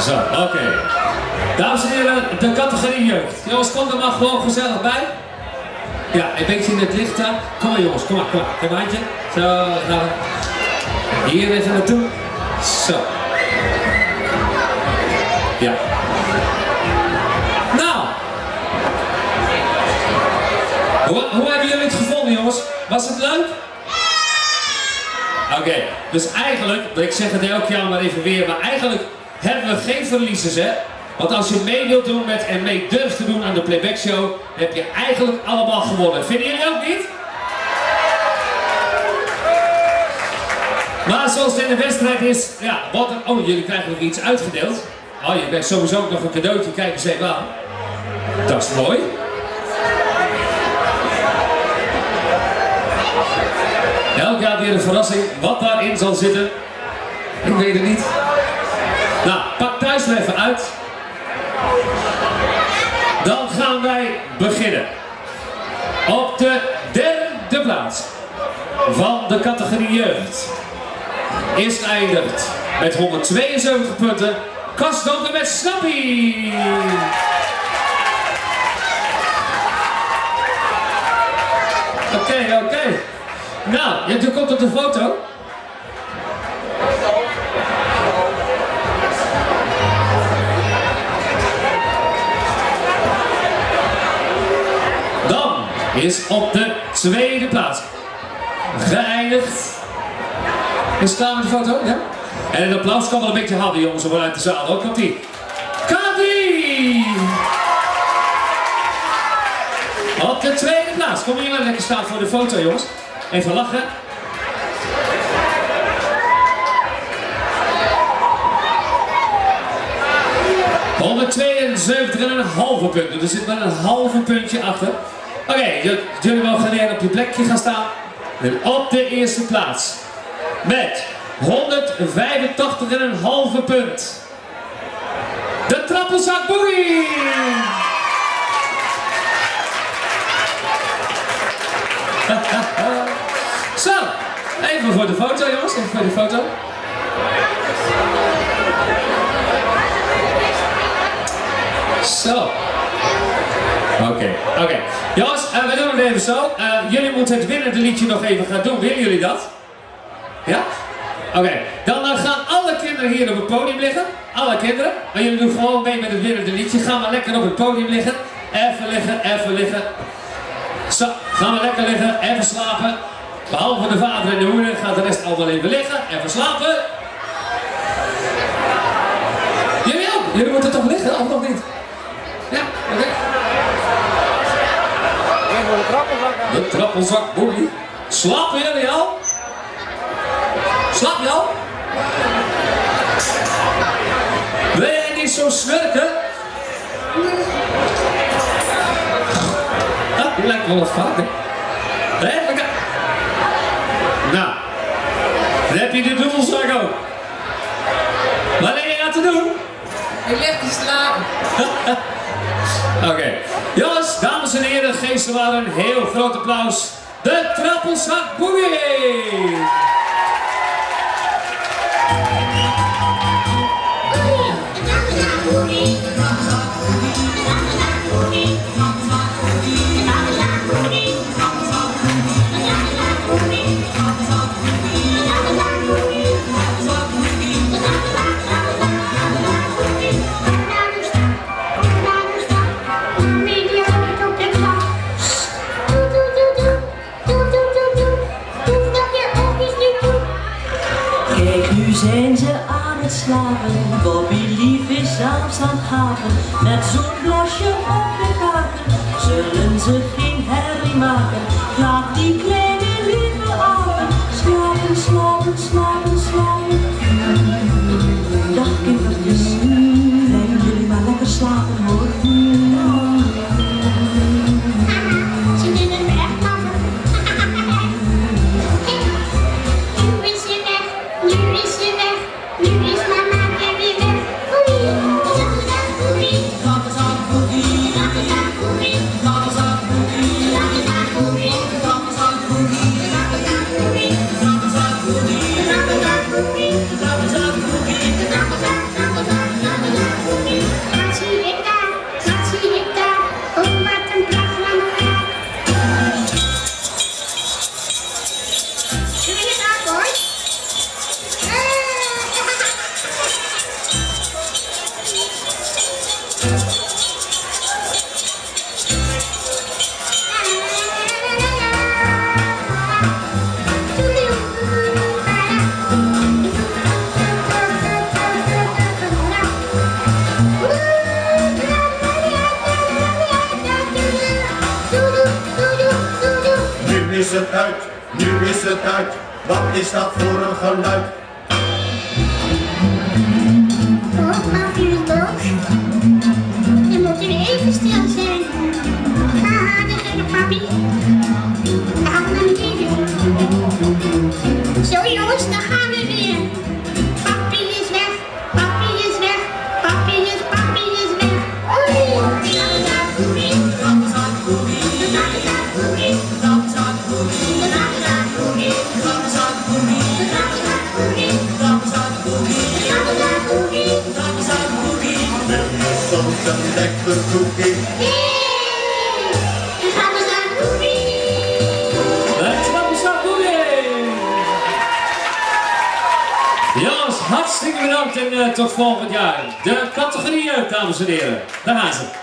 Zo, oké. Dames en heren, de categorie jeugd. Jongens, kom er maar gewoon gezellig bij. Ja, een beetje in het licht daar. Kom maar jongens, kom maar, kom maar. Een. Zo, gaan we. Hier even naartoe. Zo. Ja. Nou. Hoe, hoe hebben jullie het gevonden jongens? Was het leuk? Oké, dus eigenlijk, ik zeg het elk jaar maar even weer, maar eigenlijk hebben we geen verliezers hè. Want als je mee wilt doen met en mee durft te doen aan de playback show, heb je eigenlijk allemaal gewonnen. Vinden jullie ook niet? Maar zoals het in de wedstrijd is, ja, wat er, oh jullie krijgen nog iets uitgedeeld. Oh, je krijgt sowieso ook nog een cadeautje, kijk eens even aan. Dat is mooi. Elk jaar weer een verrassing. Wat daarin zal zitten, ik weet het niet. Nou, pak thuis even uit. Dan gaan wij beginnen. Op de derde plaats van de categorie jeugd is geëindigd met 172 punten. Kastdonker met Snappy. Oké, oké. Nou, je komt op de foto. Dan is op de tweede plaats geëindigd. Is het klaar met de foto? Ja? En een applaus kan wel een beetje hadden, jongens, vanuit de zaal. Ook komt ie. Kati! Op de tweede plaats. Kom hier maar lekker staan voor de foto, jongens. Even lachen. halve punten. Er zit maar een halve puntje achter. Oké, jullie mogen leren op je plekje gaan staan. Op de eerste plaats. Met 185,5 punt. De trappelzak Boerie! Foto jongens, even voor de foto. Zo. Oké, oké. Jongens, uh, we doen het even zo. Uh, jullie moeten het winnende liedje nog even gaan doen. Willen jullie dat? Ja? Oké, dan uh, gaan alle kinderen hier op het podium liggen. Alle kinderen. Maar jullie doen gewoon mee met het winnende liedje. Ga maar lekker op het podium liggen. Even liggen, even liggen. Zo, gaan we lekker liggen, even slapen. Behalve de vader en de moeder gaat de rest allemaal even liggen, even slapen. Jullie ook? Jullie moeten toch liggen, of nog niet? Ja, oké. Okay. de trappelzak. De trappelzak, boei. Slapen jullie al? Slaap al? Wil jij niet zo snurken? Die lijkt wel wat vaker. Even kijken. Nou, dan heb je de dubbelzak ook. Wat ben je aan te doen? Ik lig te slapen. Oké. Okay. Jongens, dames en heren, geef waren een heel groot applaus. De trappelzak Boogie! Bobby lief is zelfs aan het haven. Met zo'n blasje op de kaken zullen ze geen herrie maken. Laat die kleine lieve apen slapen, slapen, slapen, slapen. Dag kindertjes, blijven jullie maar lekker slapen hoor. Nu is het uit, nu is het uit, wat is dat voor een geluid? So you know what's the high? En tot volgend jaar. De categorieën dames en heren. Daar gaan ze.